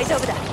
大丈夫だ。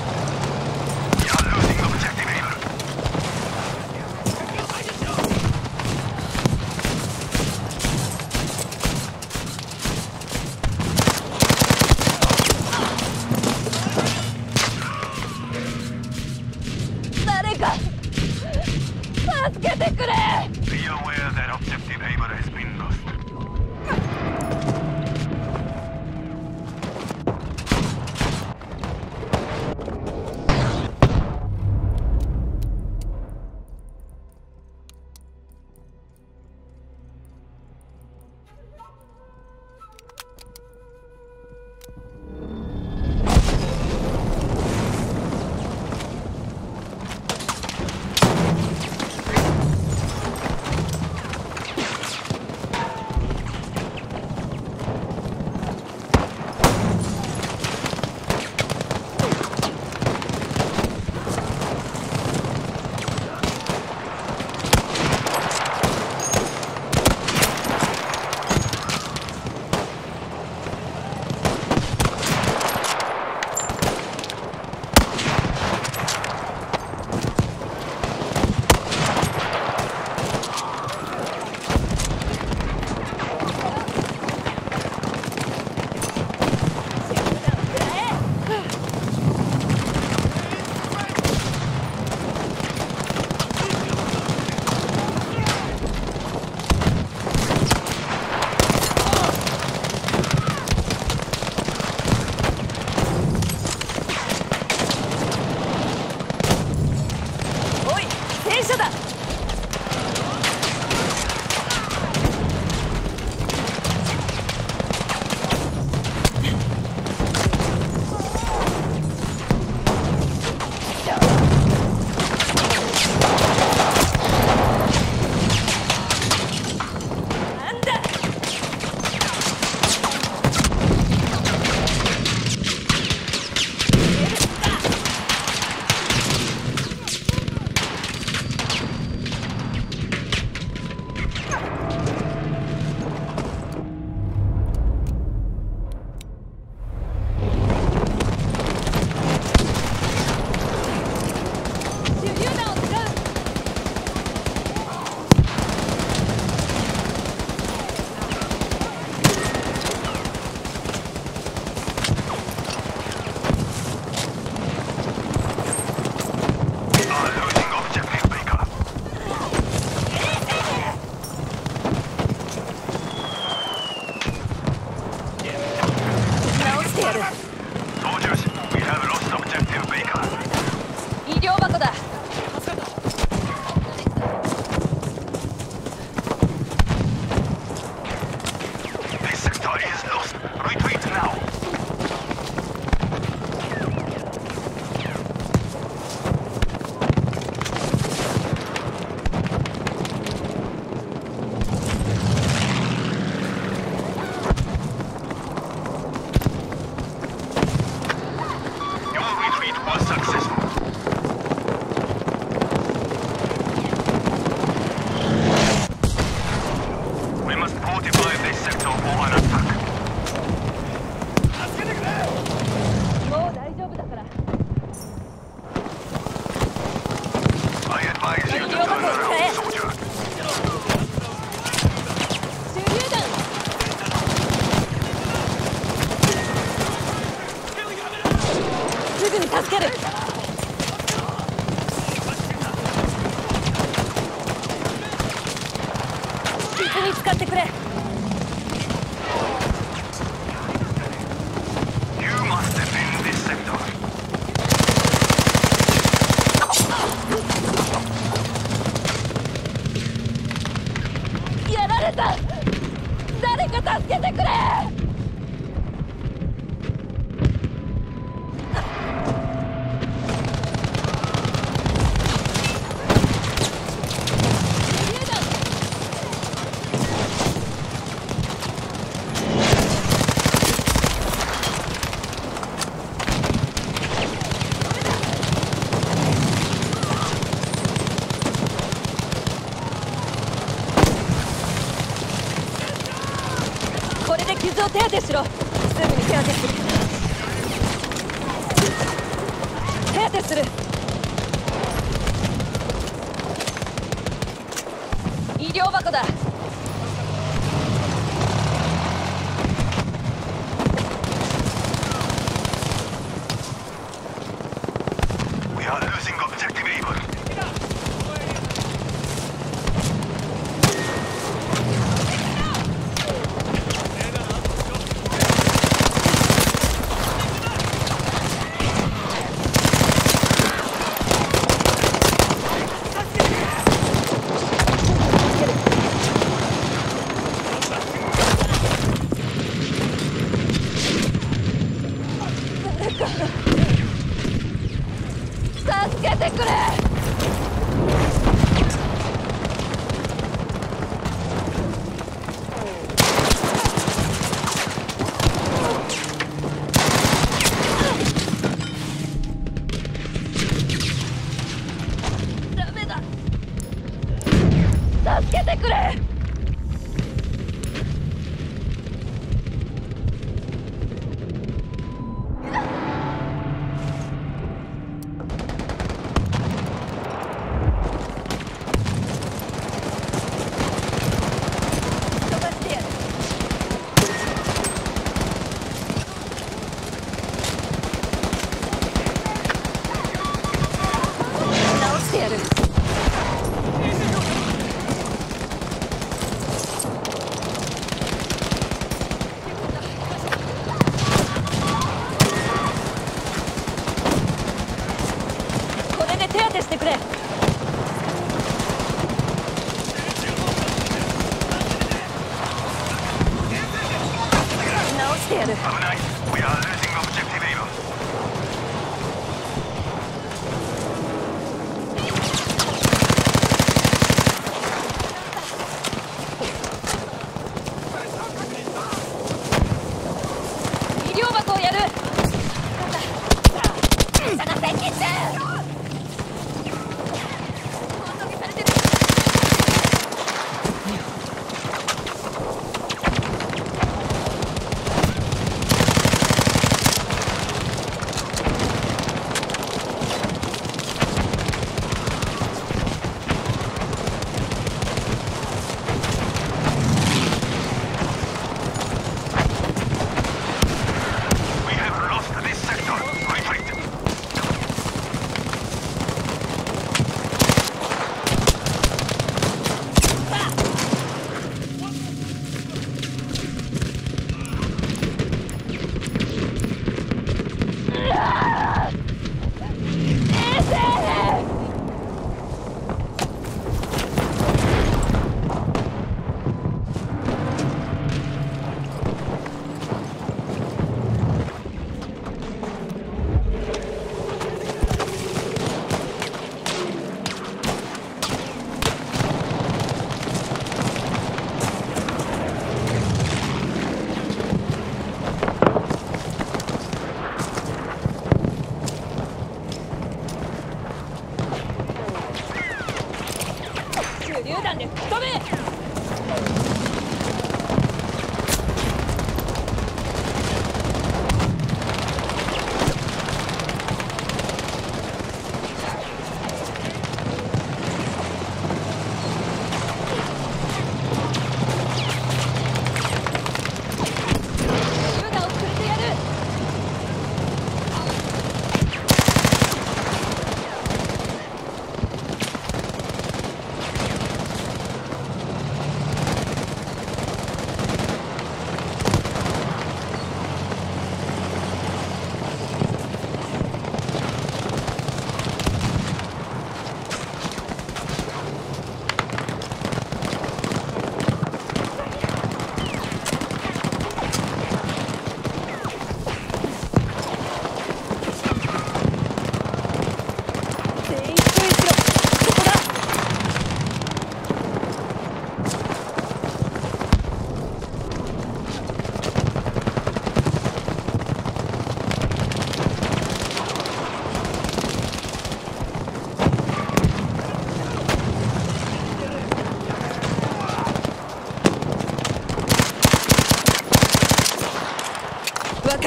誰か助けてくれ。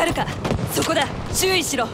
かるか。そこだ。注意しろ。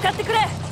使ってくれ。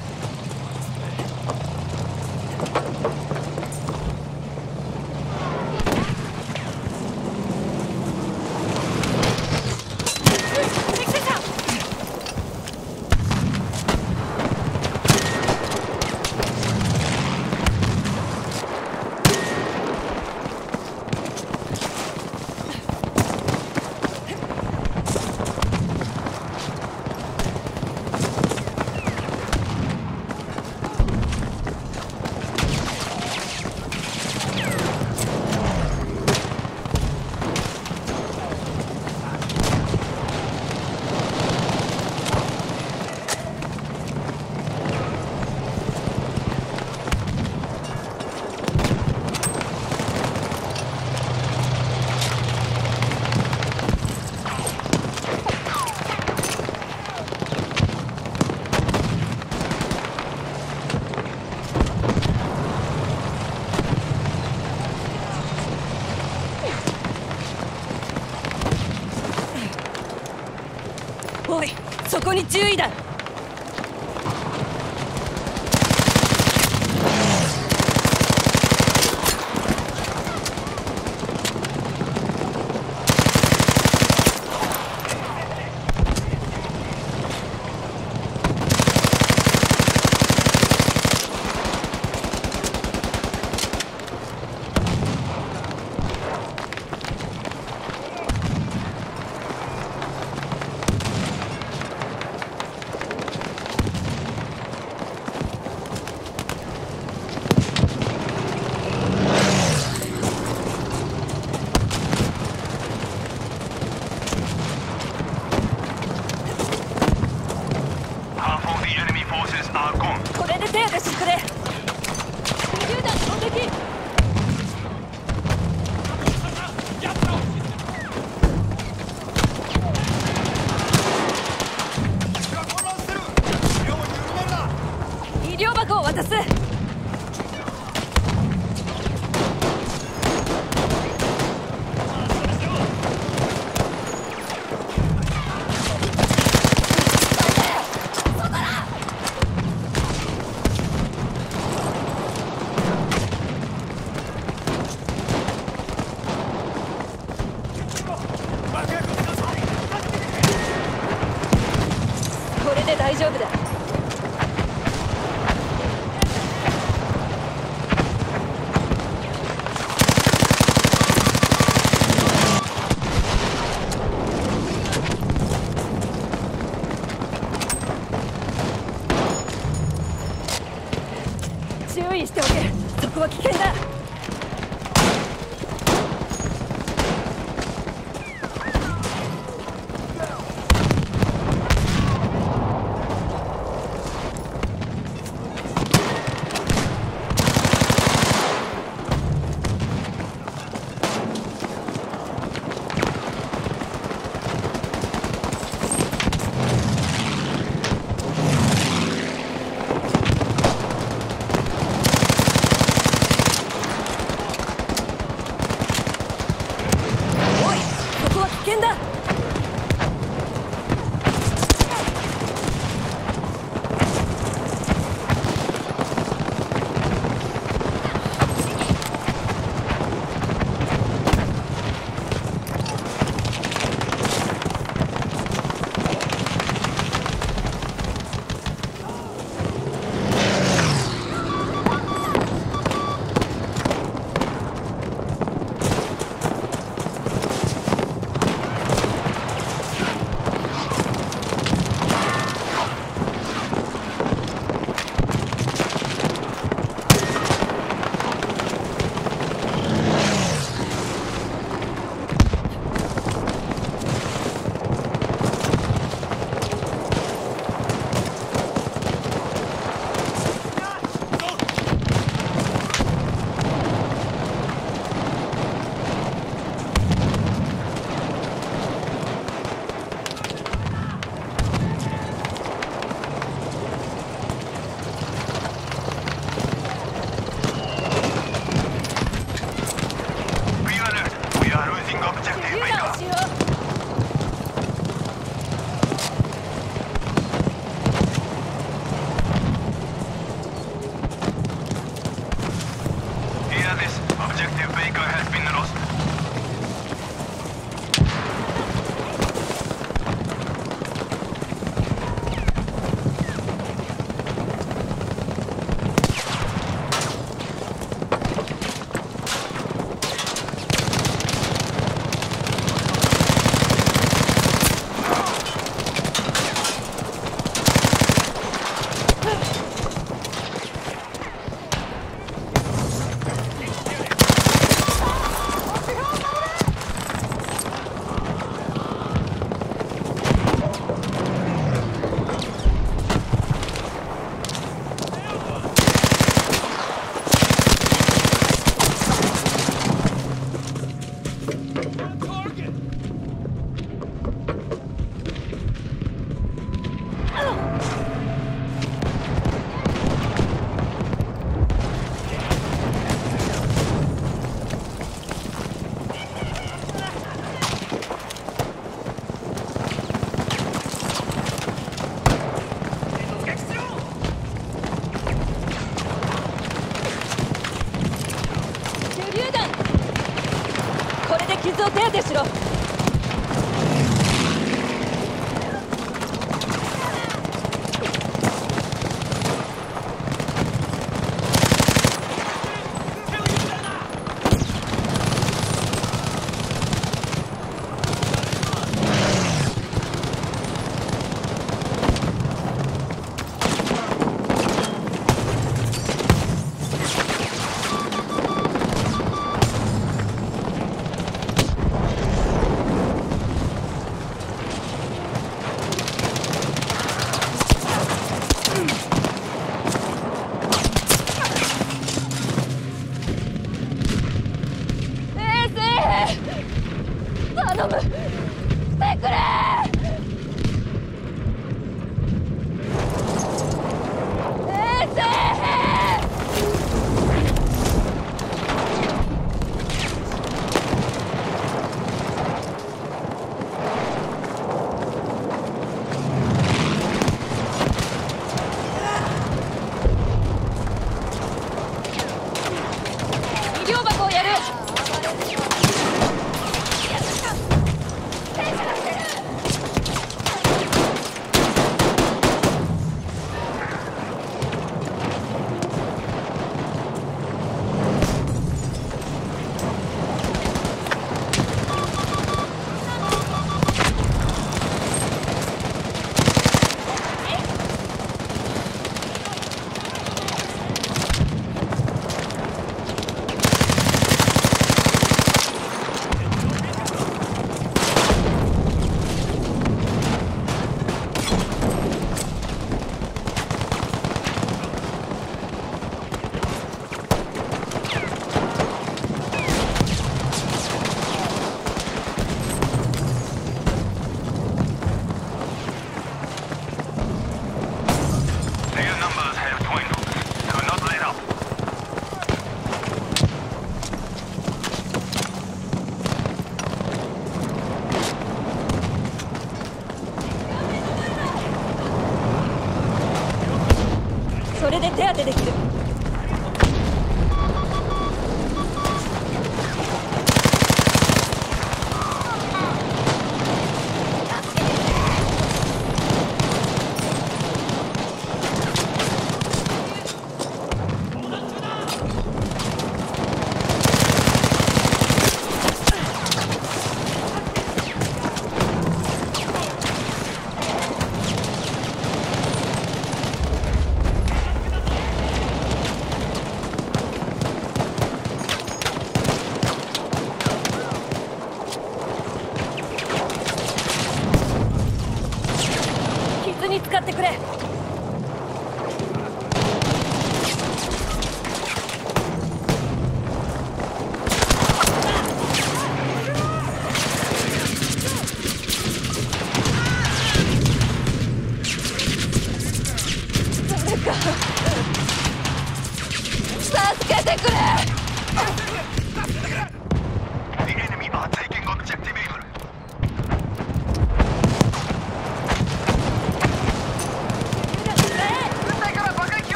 こに注意だ。对それで手当てできる。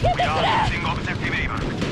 Get to that!